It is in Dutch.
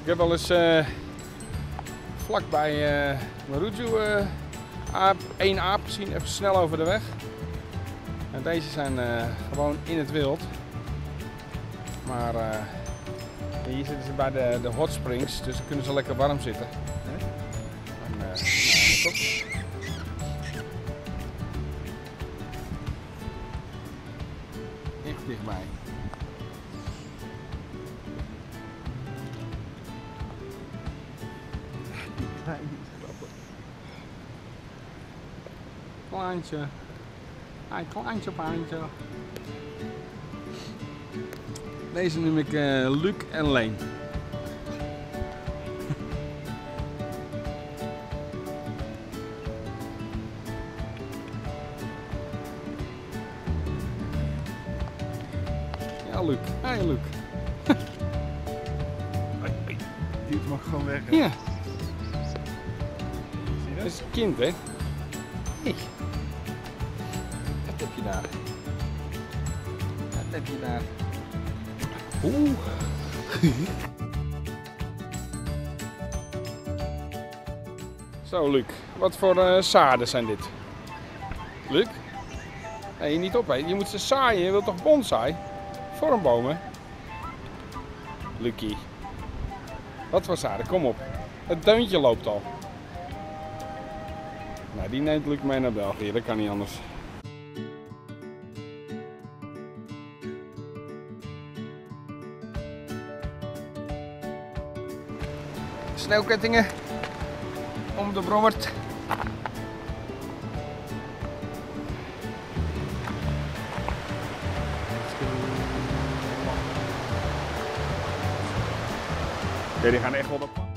Ik heb wel eens eh, vlakbij uh, Maruju uh, aap, aap gezien, even snel over de weg. En deze zijn uh, gewoon in het wild. Maar hier zitten ze bij de, de hot springs, dus dan kunnen ze lekker warm zitten. En, top. Echt dichtbij. Kleintje. Hij kleintje paantje. Deze noem ik uh, Luc en Leen. Ja, Luc. Die mag gewoon weg. Hè? Ja. Zie je Dat dat? is een kind, hè? Hey. Wat heb je daar? Wat heb je daar? Oeh. Zo, Luc. Wat voor eh, zaden zijn dit? Luc? Nee, niet opeten. Je moet ze zaaien. Je wilt toch bonsai? Vormbomen? Lucky. Wat voor zaden? Kom op. Het deuntje loopt al. Nou, die neemt Luc mee naar België. Dat kan niet anders. Sneeuwkettingen om de brommert. Ja, die gaan echt wel op.